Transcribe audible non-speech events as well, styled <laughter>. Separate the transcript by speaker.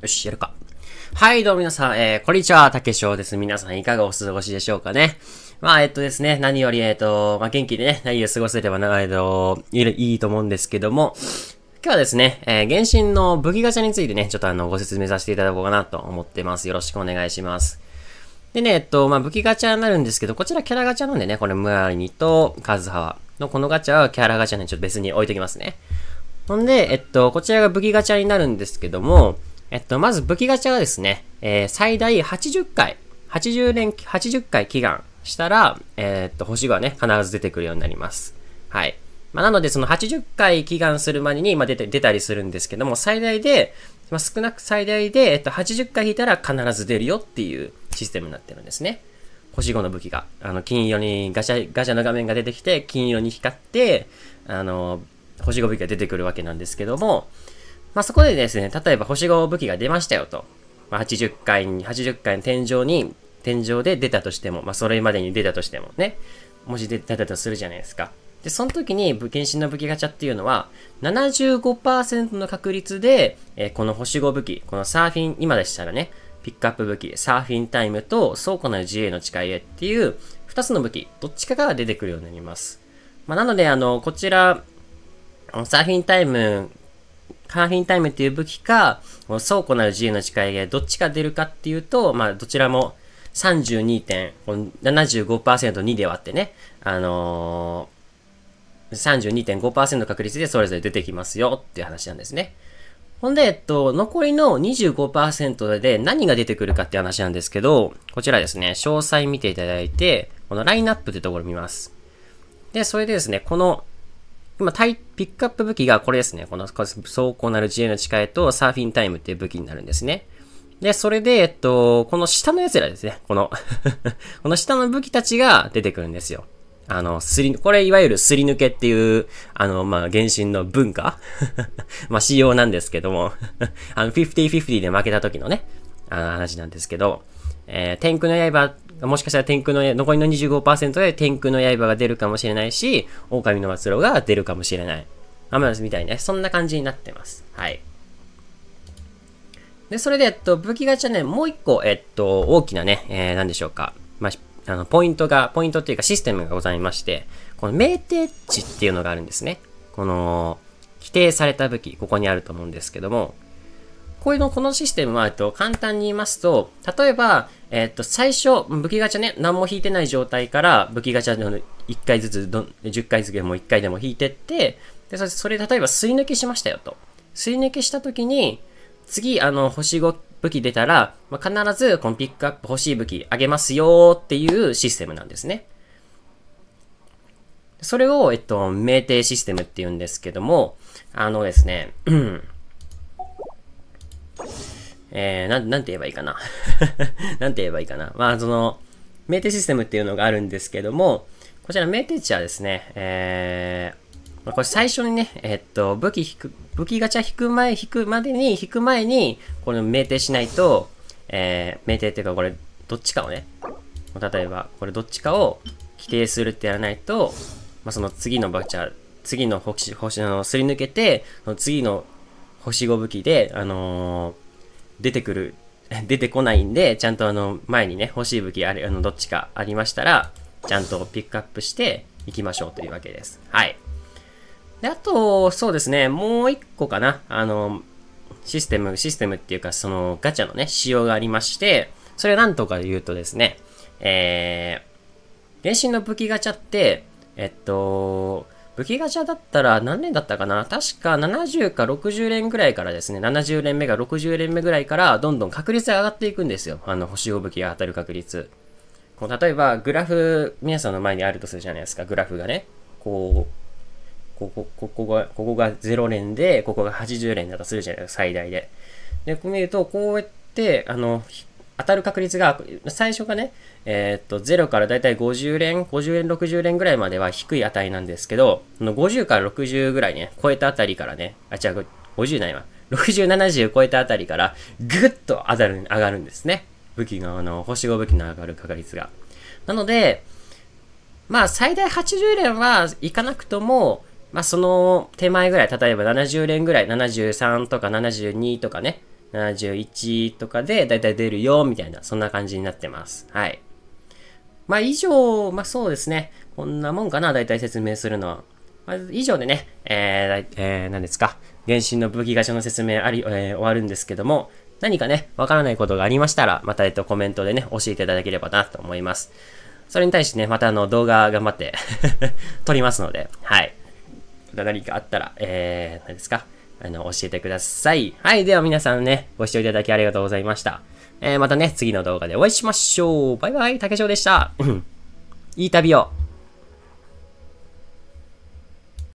Speaker 1: よし、やるか。はい、どうも皆さん、えー、こんにちは、たけしょです。皆さんいかがお過ごしでしょうかね。まあ、えっとですね、何より、えっと、まあ、元気でね、何を過ごせればな、えっと、いいいいと思うんですけども、今日はですね、えー、原神の武器ガチャについてね、ちょっとあの、ご説明させていただこうかなと思ってます。よろしくお願いします。でね、えっと、まあ、武器ガチャになるんですけど、こちらキャラガチャなんでね、これ、ムアリニとカズハワのこのガチャはキャラガチャね、ちょっと別に置いときますね。ほんで、えっと、こちらが武器ガチャになるんですけども、えっと、まず武器ガチャはですね、えー、最大80回、80連、80回祈願したら、えー、っと、星がね、必ず出てくるようになります。はい。まあ、なので、その80回祈願するまでに、まあ、出て、出たりするんですけども、最大で、まあ、少なく最大で、えっと、80回引いたら必ず出るよっていうシステムになってるんですね。星5の武器が。あの、金色にガチャ、ガチャの画面が出てきて、金色に光って、あの、星5武器が出てくるわけなんですけども、まあ、そこでですね、例えば星5武器が出ましたよと。まあ、80回に、80回の天井に、天井で出たとしても、まあ、それまでに出たとしてもね、もし出たとするじゃないですか。で、その時に、原神の武器ガチャっていうのは、75%の確率で、えーこの星5武器、このサーフィン、今でしたらね、ピックアップ武器、サーフィンタイムと倉庫なる自衛の誓いへっていう、2つの武器、どっちかが出てくるようになります。まあ、なので、あの、こちら、サーフィンタイム、カーフィンタイムっていう武器か、この倉庫なる自由の誓いへどっちが出るかっていうと、まあ、どちらも32.75%、2で割ってね、あのー、32.5%確率でそれぞれ出てきますよっていう話なんですね。ほんで、えっと、残りの25%で何が出てくるかっていう話なんですけど、こちらですね、詳細見ていただいて、このラインナップってところを見ます。で、それでですね、この、今、タイ、ピックアップ武器がこれですね。この、倉庫なる自衛の誓いとサーフィンタイムっていう武器になるんですね。で、それで、えっと、この下の奴らですね。この、<laughs> この下の武器たちが出てくるんですよ。あの、すり、これいわゆるすり抜けっていう、あの、まあ、原神の文化 <laughs> まあ、仕様なんですけども <laughs> あの、50-50で負けた時のね、あの話なんですけど、えー、天空の刃、もしかしたら天空の、残りの25%で天空の刃が出るかもしれないし、狼の末路が出るかもしれない。アマラスみたいね、そんな感じになってます。はい。で、それで、えっと、武器ガチャね、もう一個、えっと、大きなね、えー、なんでしょうか。まあ、あの、ポイントが、ポイントっていうかシステムがございまして、この命定値っていうのがあるんですね。この、規定された武器、ここにあると思うんですけども、こういうの、このシステムは、えっと、簡単に言いますと、例えば、えっと、最初、武器ガチャね、何も引いてない状態から、武器ガチャの1回ずつど、10回ずつでも1回でも引いてって、で、それ、それ例えば、吸い抜きしましたよと。吸い抜きしたときに、次、あの、星5武器出たら、まあ、必ず、このピックアップ欲しい武器あげますよっていうシステムなんですね。それを、えっと、命定システムって言うんですけども、あのですね、うん。えー、なん、なんて言えばいいかな。<laughs> なんて言えばいいかな。まあ、その、命定システムっていうのがあるんですけども、こちら命定値はですね、えー、これ最初にね、えっと、武器引く、武器ガチャ引く前、引くまでに、引く前に、これ命定しないと、えー、命定っていうかこれ、どっちかをね、例えば、これどっちかを規定するってやらないと、まあ、その次のガチャ、次の星、星の、すり抜けて、その次の星5武器で、あのー出てくる、<laughs> 出てこないんで、ちゃんとあの、前にね、欲しい武器あれ、あの、どっちかありましたら、ちゃんとピックアップしていきましょうというわけです。はい。で、あと、そうですね、もう一個かな。あの、システム、システムっていうか、その、ガチャのね、仕様がありまして、それは何とか言うとですね、えー、原神の武器ガチャって、えっと、武器ガチャだったら何連だったかな？確か70か60連ぐらいからですね、70連目が60連目ぐらいからどんどん確率が上がっていくんですよ。あの、星5武器が当たる確率。こう例えば、グラフ、皆さんの前にあるとするじゃないですか、グラフがね。こう、ここ、ここが、ここが0連で、ここが80連だとするじゃないですか、最大で。で、こう見ると、こうやって、あの、当たる確率が、最初がね、えーっと、0からだいたい50連、50連、60連ぐらいまでは低い値なんですけど、この50から60ぐらいね、超えたあたりからね、あ、違う、50ないわ。60、70超えたあたりから、ぐっと上がる、上がるんですね。武器が、あの、星5武器の上がる確率が。なので、まあ、最大80連はいかなくとも、まあ、その手前ぐらい、例えば70連ぐらい、73とか72とかね、71とかでだいたい出るよ、みたいな、そんな感じになってます。はい。まあ以上、まあそうですね。こんなもんかな、だいたい説明するのは。まず以上でね、えー、えー、何ですか。原神の武器ガチャの説明あり、えー、終わるんですけども、何かね、わからないことがありましたら、また、えっと、コメントでね、教えていただければなと思います。それに対してね、またあの、動画頑張って <laughs> 撮りますので、はい。また何かあったら、えー、何ですかあの、教えてください。はい。では皆さんね、ご視聴いただきありがとうございました。えー、またね、次の動画でお会いしましょう。バイバイ、竹翔でした。いい旅を。